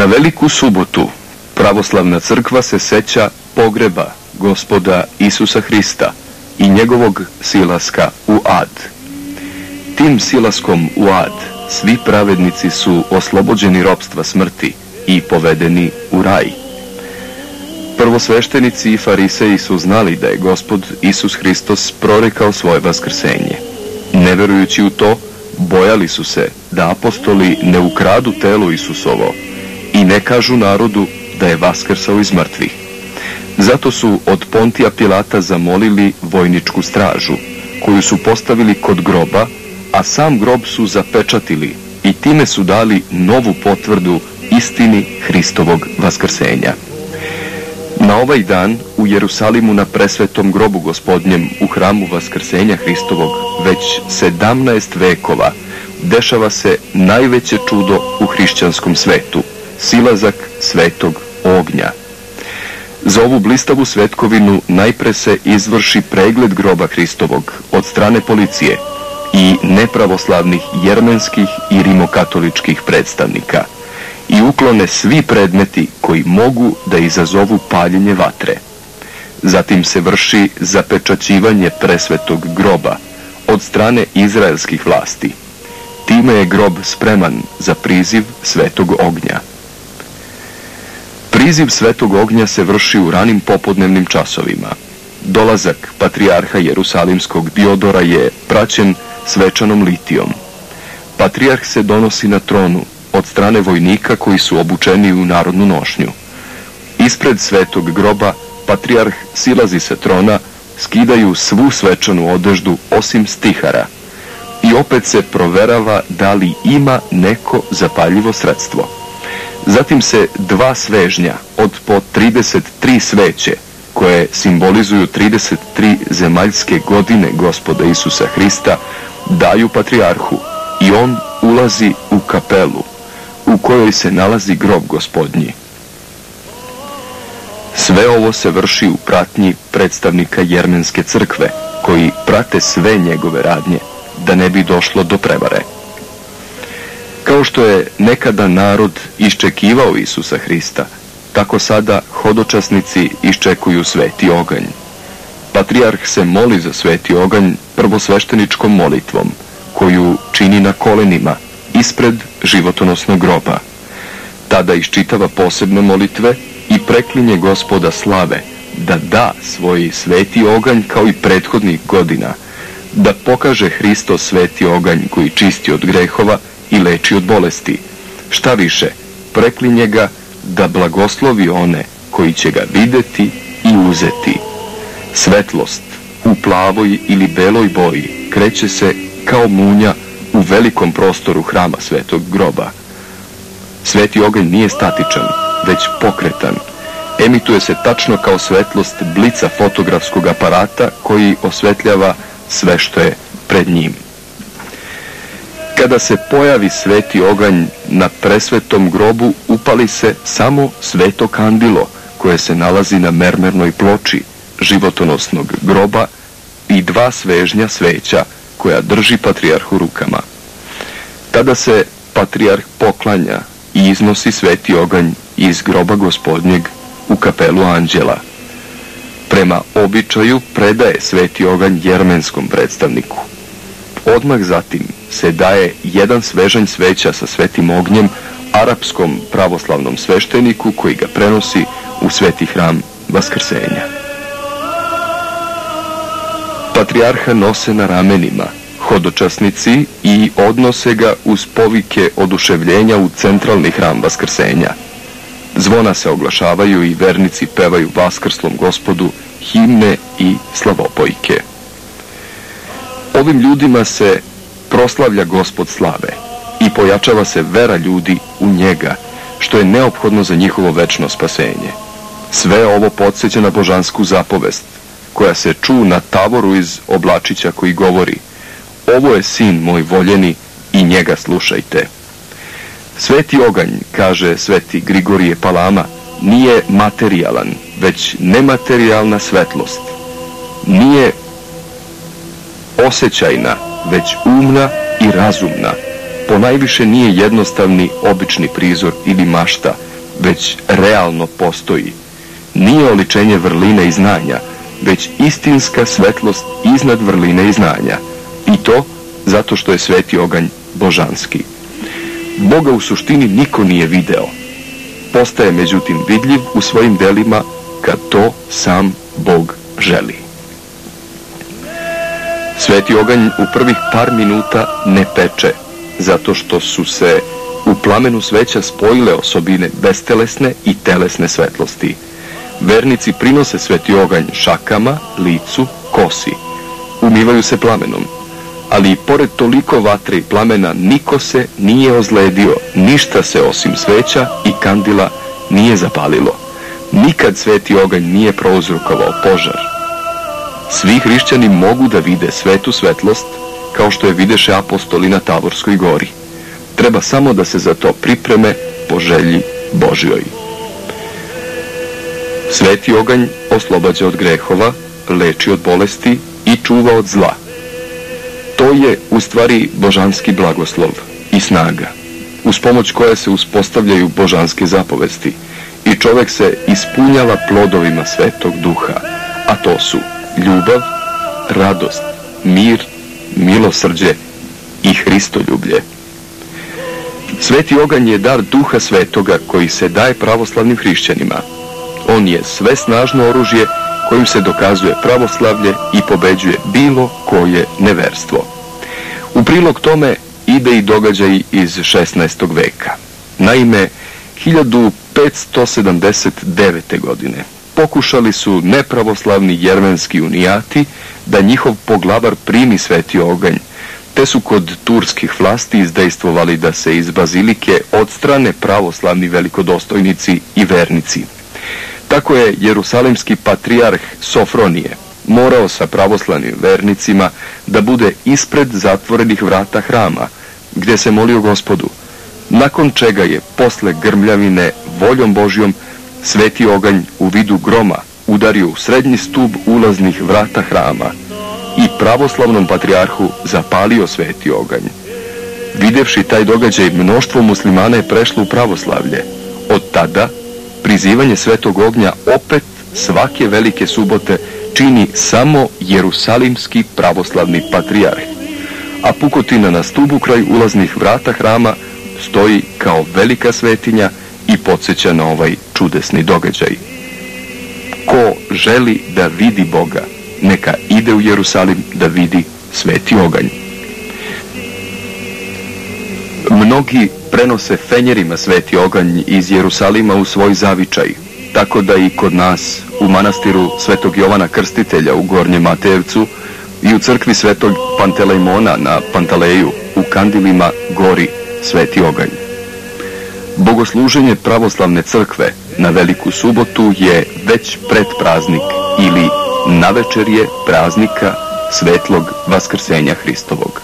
Na veliku subotu pravoslavna crkva se seća pogreba gospoda Isusa Hrista i njegovog silaska u ad. Tim silaskom u ad svi pravednici su oslobođeni ropstva smrti i povedeni u raj. Prvosveštenici i fariseji su znali da je gospod Isus Hristos prorekao svoje vaskrsenje. Ne verujući u to, bojali su se da apostoli ne ukradu telo Isusovo i ne kažu narodu da je vaskrsao iz mrtvih. Zato su od Pontija Pilata zamolili vojničku stražu, koju su postavili kod groba, a sam grob su zapečatili i time su dali novu potvrdu istini Hristovog vaskrsenja. Na ovaj dan u Jerusalimu na presvetom grobu gospodnjem u hramu Vaskrsenja Hristovog već 17 vekova dešava se najveće čudo u hrišćanskom svetu, silazak svetog ognja. Za ovu blistavu svetkovinu najpre se izvrši pregled groba Hristovog od strane policije i nepravoslavnih jermenskih i rimokatoličkih predstavnika i uklone svi predmeti koji mogu da izazovu paljenje vatre. Zatim se vrši zapečaćivanje presvetog groba od strane izraelskih vlasti. Time je grob spreman za priziv svetog ognja. Priziv svetog ognja se vrši u ranim popodnevnim časovima. Dolazak patrijarha Jerusalimskog Diodora je praćen svečanom litijom. Patrijarh se donosi na tronu od strane vojnika koji su obučeni u narodnu nošnju. Ispred svetog groba patrijarh silazi sa trona, skidaju svu svečanu odeždu osim stihara i opet se proverava da li ima neko zapaljivo sredstvo. Zatim se dva svežnja od po 33 sveće koje simbolizuju 33 zemaljske godine gospoda Isusa Hrista daju patrijarhu i on ulazi u kapelu u kojoj se nalazi grob gospodnji. Sve ovo se vrši u pratnji predstavnika Jermenske crkve, koji prate sve njegove radnje, da ne bi došlo do prevare. Kao što je nekada narod iščekivao Isusa Hrista, tako sada hodočasnici iščekuju sveti oganj. Patrijarh se moli za sveti oganj prvosvešteničkom molitvom, koju čini na kolenima, ispred životonosnog groba. Tada iščitava posebne molitve i preklinje gospoda slave, da da svoj sveti oganj kao i prethodnih godina, da pokaže Hristo sveti oganj koji čisti od grehova leči od bolesti. Šta više, preklinje ga da blagoslovi one koji će ga videti i uzeti. Svetlost u plavoj ili beloj boji kreće se kao munja u velikom prostoru hrama svetog groba. Sveti oganj nije statičan, već pokretan. Emituje se tačno kao svetlost blica fotografskog aparata koji osvetljava sve što je pred njim. Kada se pojavi sveti oganj na presvetom grobu, upali se samo sveto kandilo koje se nalazi na mermernoj ploči životonosnog groba i dva svežnja sveća koja drži patrijarh u rukama. Tada se patrijarh poklanja i iznosi sveti oganj iz groba gospodnjeg u kapelu anđela. Prema običaju predaje sveti oganj jermenskom predstavniku. Odmah zatim se daje jedan svežanj sveća sa svetim ognjem arapskom pravoslavnom svešteniku koji ga prenosi u sveti hram Vaskrsenja. Patrijarha nose na ramenima, hodočasnici i odnose ga uz povike oduševljenja u centralni hram Vaskrsenja. Zvona se oglašavaju i vernici pevaju Vaskrslom gospodu himne i slavopojke. Ovim ljudima se proslavlja gospod slave i pojačava se vera ljudi u njega, što je neophodno za njihovo večno spasenje. Sve ovo podsjeća na božansku zapovest, koja se ču na tavoru iz oblačića koji govori Ovo je sin moj voljeni i njega slušajte. Sveti oganj, kaže sveti Grigorije Palama, nije materijalan, već nematerijalna svetlost. Nije osjećajna, već umna i razumna. Po najviše nije jednostavni, obični prizor ili mašta, već realno postoji. Nije oličenje vrline i znanja, već istinska svetlost iznad vrline i znanja. I to zato što je sveti oganj božanski. Boga u suštini niko nije video. Postaje međutim vidljiv u svojim delima kad to sam Bog želi. Sveti oganj u prvih par minuta ne peče, zato što su se u plamenu sveća spojile osobine bestelesne i telesne svetlosti. Vernici prinose sveti oganj šakama, licu, kosi. Umivaju se plamenom. Ali i pored toliko vatre i plamena niko se nije ozledio, ništa se osim sveća i kandila nije zapalilo. Nikad sveti oganj nije prouzrokovao požar. Svi hrišćani mogu da vide svetu svetlost, kao što je videše apostoli na Tavorskoj gori. Treba samo da se za to pripreme po želji Božjoj. Sveti oganj oslobađa od grehova, leči od bolesti i čuva od zla. To je u stvari božanski blagoslov i snaga, uz pomoć koje se uspostavljaju božanske zapovesti i čovek se ispunjava plodovima svetog duha, a to su ljubav, radost, mir, milosrđe i Hristoljublje. Sveti oganj je dar duha svetoga koji se daje pravoslavnim hrišćanima. On je sve snažno oružje kojim se dokazuje pravoslavlje i pobeđuje bilo koje neverstvo. U prilog tome ide i događaj iz 16. veka. Naime, 1579. godine pokušali su nepravoslavni jermenski unijati da njihov poglavar primi sveti oganj, te su kod turskih vlasti izdejstvovali da se iz bazilike odstrane pravoslavni velikodostojnici i vernici. Tako je jerusalimski patrijarh Sofronije morao sa pravoslavnim vernicima da bude ispred zatvorenih vrata hrama, gdje se molio gospodu, nakon čega je posle grmljavine voljom Božjom sveti oganj u vidu groma udario u srednji stub ulaznih vrata hrama i pravoslavnom patrijarhu zapalio sveti oganj. Videvši taj događaj, mnoštvo muslimana je prešlo u pravoslavlje. Od tada, prizivanje svetog ognja opet svake velike subote čini samo Jerusalimski pravoslavni patrijarh, a pukotina na stubu kraj ulaznih vrata hrama stoji kao velika svetinja i podsjeća na ovaj čudesni događaj. Ko želi da vidi Boga, neka ide u Jerusalim da vidi sveti oganj. Mnogi prenose fenjerima sveti oganj iz Jerusalima u svoj zavičaj, tako da i kod nas u manastiru svetog Jovana Krstitelja u Gornjem Matejevcu i u crkvi svetog Pantelejmona na Pantaleju u Kandilima gori sveti oganj. Bogosluženje pravoslavne crkve na Veliku subotu je već pred praznik ili navečer je praznika svetlog Vaskrsenja Hristovog.